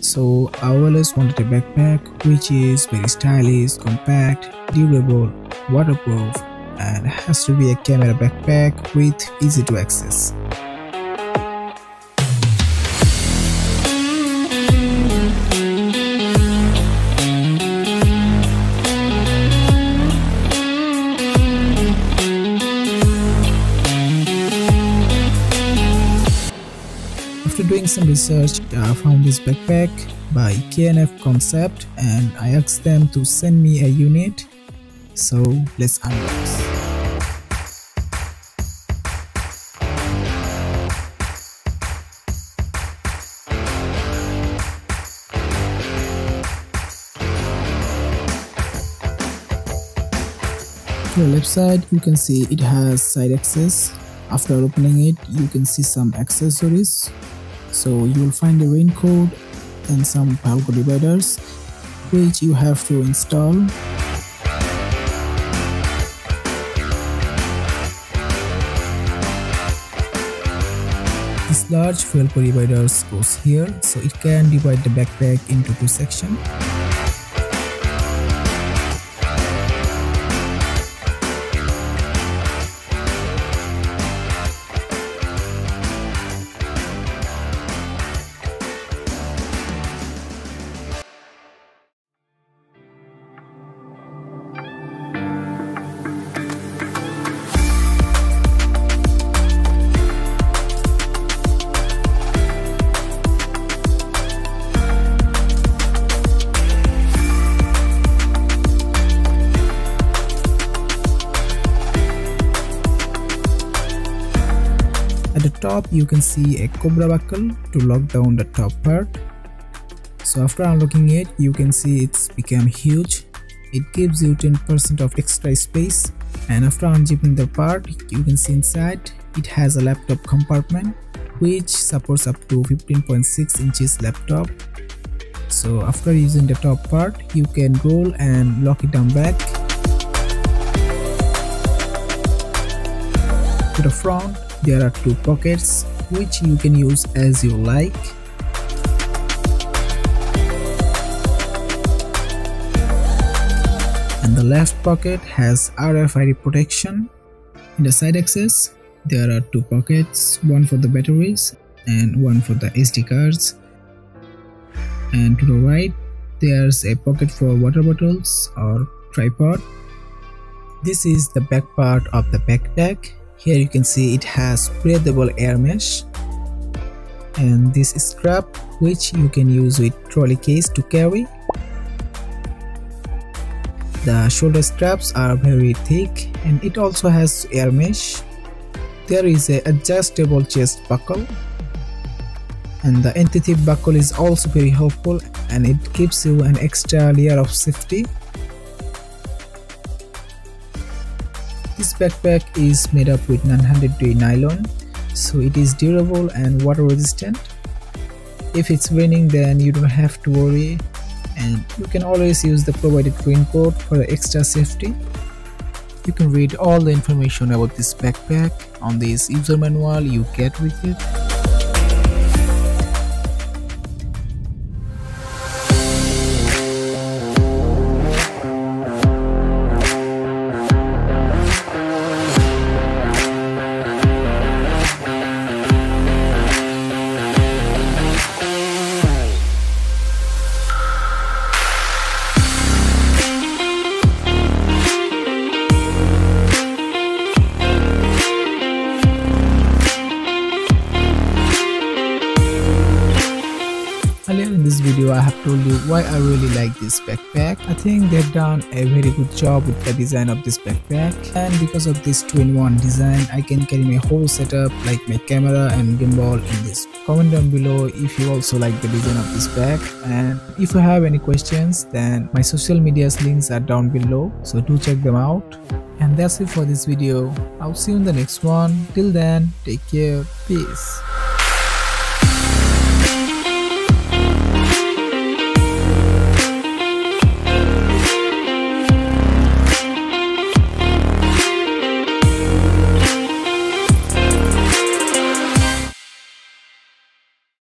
So I always wanted a backpack which is very stylish, compact, durable, waterproof and has to be a camera backpack with easy to access. After doing some research, I found this backpack by K&F Concept and I asked them to send me a unit. So let's unbox. To the left side you can see it has side access after opening it you can see some accessories so you will find a raincoat and some power dividers which you have to install. This large fuel dividers goes here so it can divide the backpack into two sections At the top you can see a cobra buckle to lock down the top part. So after unlocking it you can see it's become huge. It gives you 10% of extra space and after unzipping the part you can see inside it has a laptop compartment which supports up to 15.6 inches laptop. So after using the top part you can roll and lock it down back. To the front there are two pockets which you can use as you like. And the left pocket has RFID protection. In the side access there are two pockets one for the batteries and one for the SD cards. And to the right there's a pocket for water bottles or tripod. This is the back part of the backpack here you can see it has breathable air mesh and this strap which you can use with trolley case to carry. The shoulder straps are very thick and it also has air mesh. There is a adjustable chest buckle and the anti-thief buckle is also very helpful and it gives you an extra layer of safety backpack is made up with 900 gray nylon, so it is durable and water resistant. If it's raining then you don't have to worry and you can always use the provided raincoat for extra safety. You can read all the information about this backpack on this user manual you get with it. In this video I have told you why I really like this backpack. I think they've done a very good job with the design of this backpack and because of this 2-in-1 design I can carry my whole setup like my camera and gimbal in this. Comment down below if you also like the design of this bag and if you have any questions then my social medias links are down below so do check them out. And that's it for this video. I'll see you in the next one. Till then, take care. Peace.